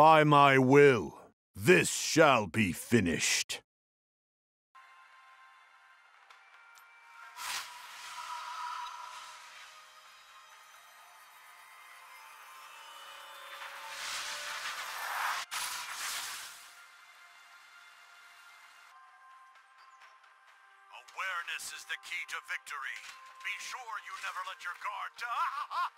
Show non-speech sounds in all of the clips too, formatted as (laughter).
By my will, this shall be finished. Awareness is the key to victory. Be sure you never let your guard (laughs) down.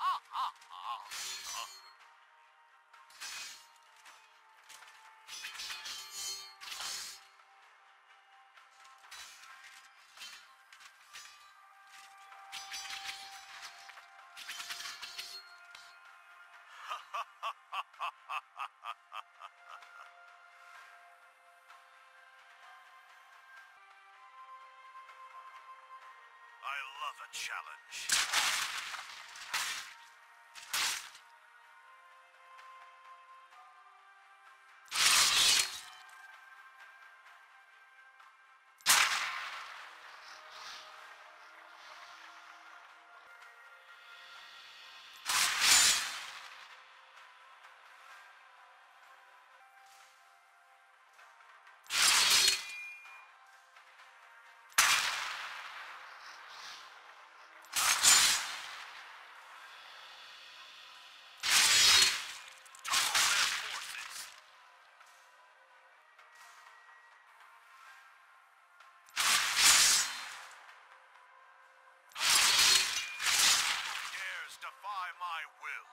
I love a challenge. by my will.